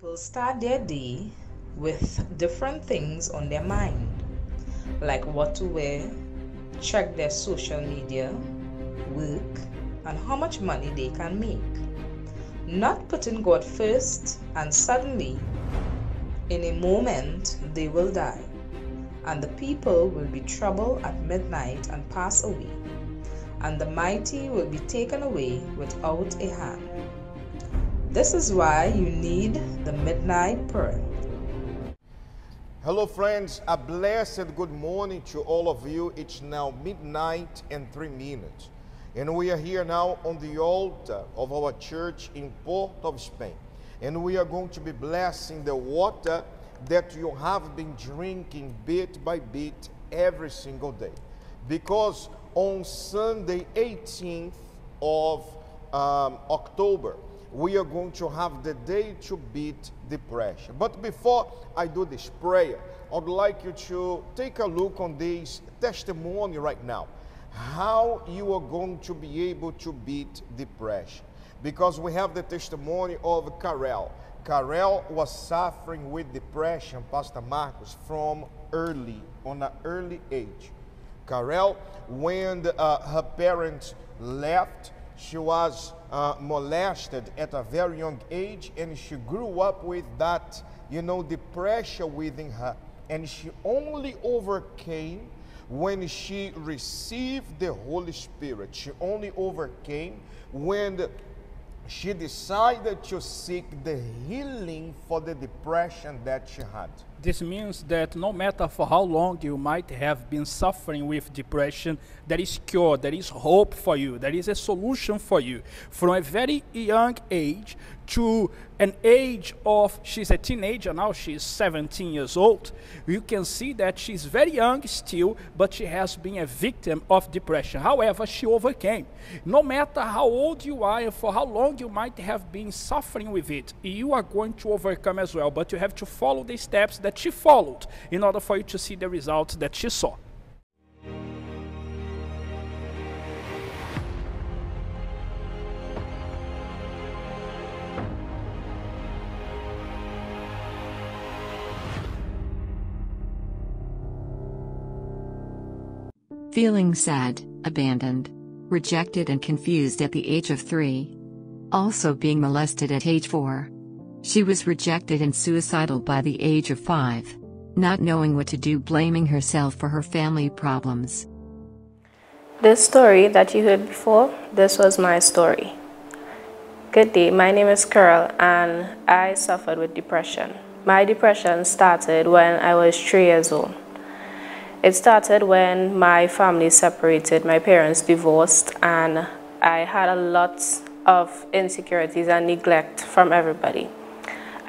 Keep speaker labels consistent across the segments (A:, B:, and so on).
A: People start their day with different things on their mind, like what to wear, check their social media, work, and how much money they can make. Not putting God first, and suddenly, in a moment, they will die, and the people will be troubled at midnight and pass away, and the mighty will be taken away without a hand. This is why you need the midnight prayer.
B: Hello, friends. A blessed good morning to all of you. It's now midnight and three minutes. And we are here now on the altar of our church in Port of Spain. And we are going to be blessing the water that you have been drinking bit by bit every single day. Because on Sunday, 18th of um, October, we are going to have the day to beat depression. But before I do this prayer, I'd like you to take a look on this testimony right now. How you are going to be able to beat depression. Because we have the testimony of Karel. Karel was suffering with depression, Pastor Marcos, from early, on an early age. Karel, when uh, her parents left, she was uh, molested at a very young age and she grew up with that, you know, the pressure within her. And she only overcame when she received the Holy Spirit. She only overcame when she decided to seek the healing for the depression that she had.
C: This means that no matter for how long you might have been suffering with depression, there is cure, there is hope for you, there is a solution for you. From a very young age to an age of, she's a teenager now, she's 17 years old, you can see that she's very young still, but she has been a victim of depression. However, she overcame. No matter how old you are and for how long you might have been suffering with it, you are going to overcome as well, but you have to follow the steps that she followed in order for you to see the results that she saw.
D: Feeling sad, abandoned, rejected, and confused at the age of three. Also being molested at age four. She was rejected and suicidal by the age of five. Not knowing what to do, blaming herself for her family problems.
E: This story that you heard before, this was my story. Good day, my name is Carol and I suffered with depression. My depression started when I was three years old. It started when my family separated, my parents divorced, and I had a lot of insecurities and neglect from everybody.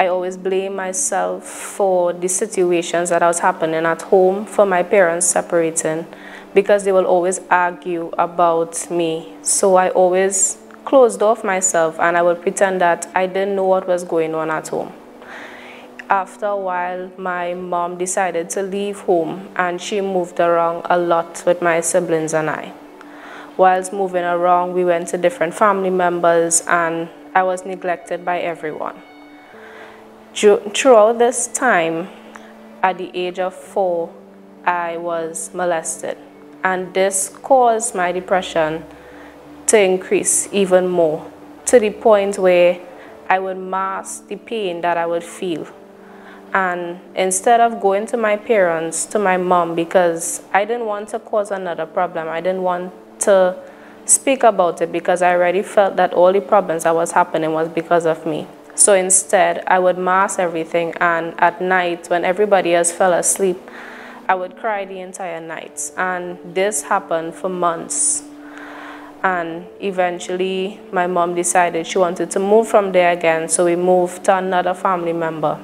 E: I always blame myself for the situations that was happening at home for my parents separating because they will always argue about me. So I always closed off myself and I would pretend that I didn't know what was going on at home after a while, my mom decided to leave home and she moved around a lot with my siblings and I. Whilst moving around, we went to different family members and I was neglected by everyone. Throughout this time, at the age of four, I was molested. And this caused my depression to increase even more to the point where I would mask the pain that I would feel and instead of going to my parents, to my mom, because I didn't want to cause another problem, I didn't want to speak about it because I already felt that all the problems that was happening was because of me. So instead, I would mask everything, and at night, when everybody else fell asleep, I would cry the entire night. And this happened for months. And eventually, my mom decided she wanted to move from there again, so we moved to another family member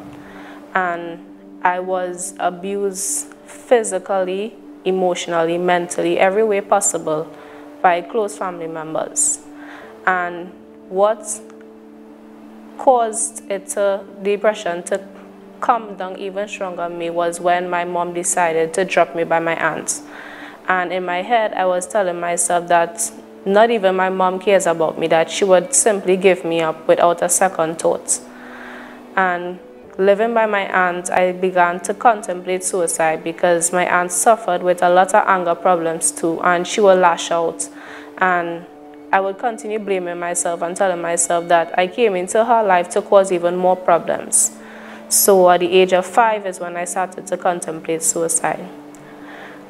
E: and I was abused physically, emotionally, mentally, every way possible by close family members. And what caused it to depression to come down even stronger on me was when my mom decided to drop me by my aunts. And in my head, I was telling myself that not even my mom cares about me, that she would simply give me up without a second thought. And living by my aunt, I began to contemplate suicide because my aunt suffered with a lot of anger problems too, and she would lash out. And I would continue blaming myself and telling myself that I came into her life to cause even more problems. So at the age of five is when I started to contemplate suicide.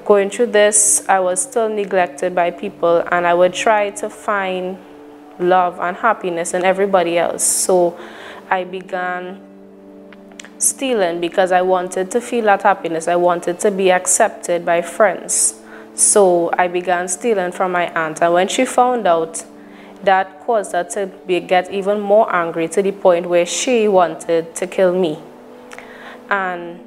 E: Going through this, I was still neglected by people and I would try to find love and happiness in everybody else. So I began stealing because I wanted to feel that happiness. I wanted to be accepted by friends. So I began stealing from my aunt. And when she found out, that caused her to be, get even more angry to the point where she wanted to kill me. And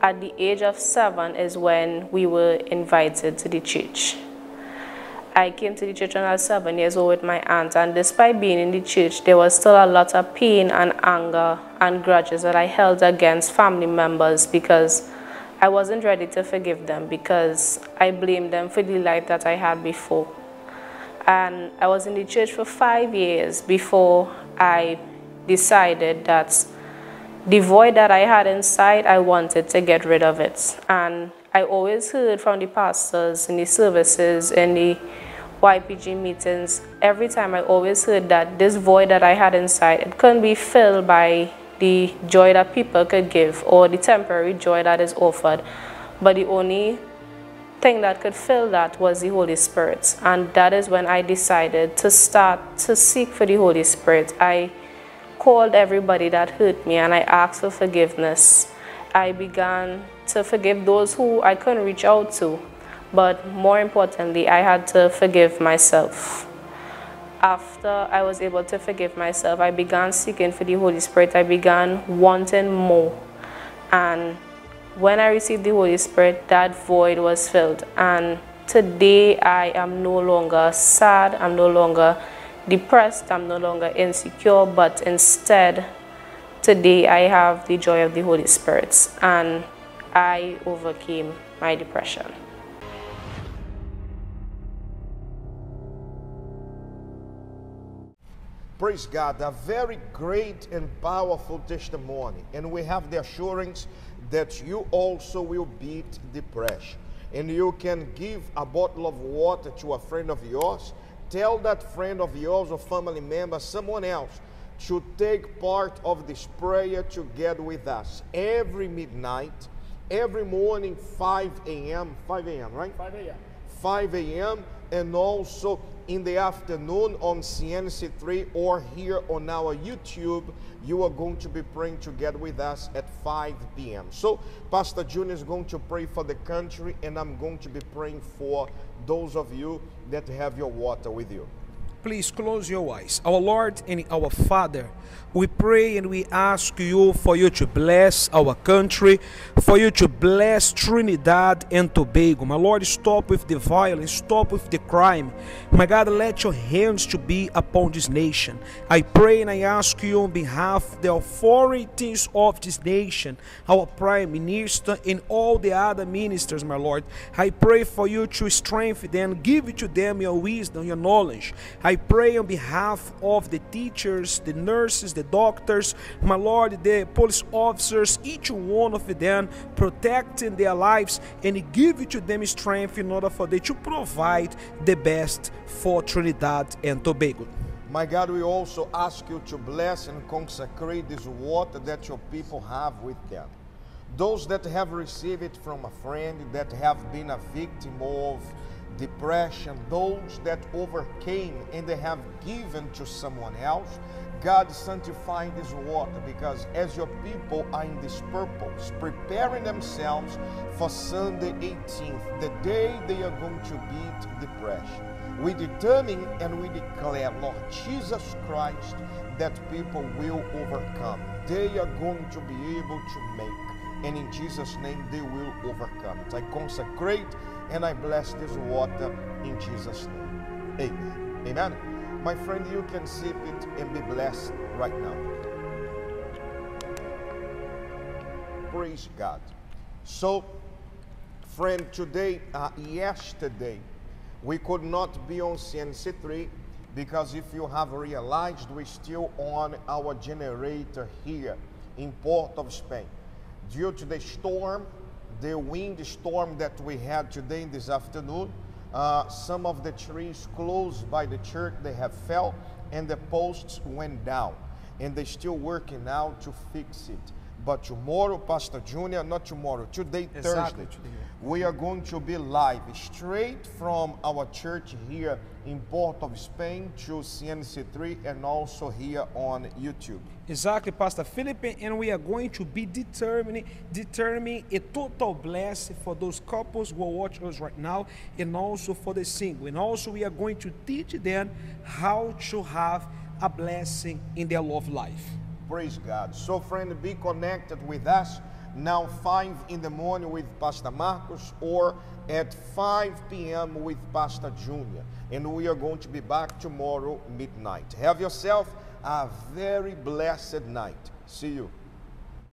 E: at the age of seven is when we were invited to the church. I came to the church when I was seven years old with my aunt, and despite being in the church, there was still a lot of pain and anger and grudges that I held against family members because I wasn't ready to forgive them because I blamed them for the life that I had before. And I was in the church for five years before I decided that the void that I had inside, I wanted to get rid of it. And I always heard from the pastors in the services, in the YPG meetings, every time I always heard that this void that I had inside, it couldn't be filled by the joy that people could give or the temporary joy that is offered. But the only thing that could fill that was the Holy Spirit. And that is when I decided to start to seek for the Holy Spirit. I called everybody that hurt me and I asked for forgiveness. I began to forgive those who I couldn't reach out to but more importantly, I had to forgive myself. After I was able to forgive myself, I began seeking for the Holy Spirit. I began wanting more. And when I received the Holy Spirit, that void was filled. And today I am no longer sad, I'm no longer depressed, I'm no longer insecure, but instead, today I have the joy of the Holy Spirit. And I overcame my depression.
B: Praise God, a very great and powerful testimony. And we have the assurance that you also will beat depression. And you can give a bottle of water to a friend of yours. Tell that friend of yours or family member, someone else, to take part of this prayer together with us every midnight, every morning, 5 a.m. 5 a.m., right?
C: 5 a.m.
B: 5 a.m. and also in the afternoon on CNC3 or here on our YouTube, you are going to be praying together with us at 5 p.m. So, Pastor Junior is going to pray for the country, and I'm going to be praying for those of you that have your water with you.
F: Please close your eyes. Our Lord and our Father, we pray and we ask you for you to bless our country, for you to bless Trinidad and Tobago. My Lord, stop with the violence, stop with the crime. My God, let your hands to be upon this nation. I pray and I ask you on behalf of the authorities of this nation, our Prime Minister and all the other ministers, my Lord. I pray for you to strengthen them, give to them your wisdom, your knowledge. I pray on behalf of the teachers, the nurses, the doctors, my Lord, the police officers, each one of them protecting their lives and give to them strength in order for them to provide the best for Trinidad and Tobago.
B: My God, we also ask you to bless and consecrate this water that your people have with them. Those that have received it from a friend, that have been a victim of depression, those that overcame and they have given to someone else. God sanctifying this water because as your people are in this purpose, preparing themselves for Sunday 18th, the day they are going to beat depression. We determine and we declare, Lord Jesus Christ, that people will overcome. They are going to be able to make, and in Jesus' name they will overcome it. I consecrate and I bless this water in Jesus' name. Amen. Amen. My friend, you can sip it and be blessed right now. Praise God. So, friend, today, uh, yesterday, we could not be on CNC3 because if you have realized, we're still on our generator here in Port of Spain. Due to the storm, the wind storm that we had today in this afternoon, uh, some of the trees close by the church they have fell and the posts went down. And they're still working now to fix it but tomorrow pastor junior not tomorrow today
F: Exactly,
B: thursday we are going to be live straight from our church here in port of spain to cnc3 and also here on youtube
F: Exactly, Pastor Philip, and we are going to be determining determining a total blessing for those couples who watch us right now, and also for the single. And also, we are going to teach them how to have a blessing in their love life.
B: Praise God. So, friend, be connected with us now 5 in the morning with Pastor Marcos or at 5 p.m. with Pastor Junior. And we are going to be back tomorrow midnight. Have yourself a very blessed night. See you.